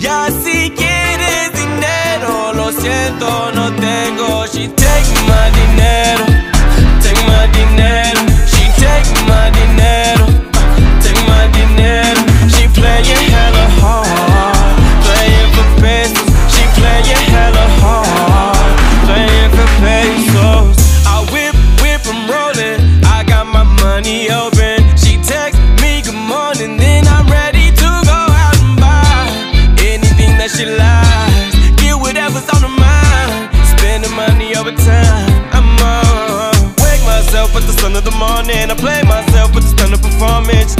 Ya si quieres dinero, lo siento, no tengo. She take my dinero, take my dinero. She take my dinero, take my dinero. She playing hella hard, playing for pesos. She playing hella hard, playing for pesos. I whip, whip, I'm rolling. I got my money open. Spending over time. I'm on. Wake myself at the sun of the morning. I play myself with the stun of performance.